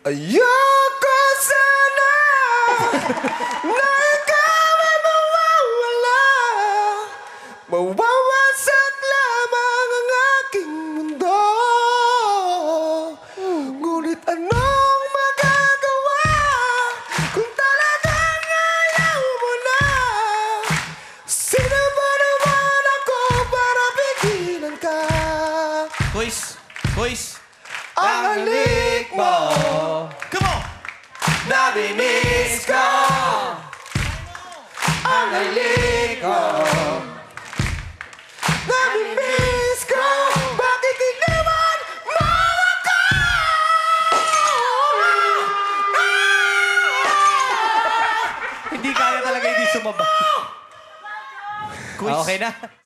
Ayoko sana na ikaw ay mawawala Mawawasak lamang ang aking mundo. Ngunit anong magagawa Kung talagang ayaw mo na? Sino ba naman ako para pigilan ka? Boys, boys. Ang halik mo! Nabimiss ko Ang halik ko Nabimiss ko Bakit iniwan mo ako? Hindi kaya talaga hindi sumaba. Quiz. Ah, okay na.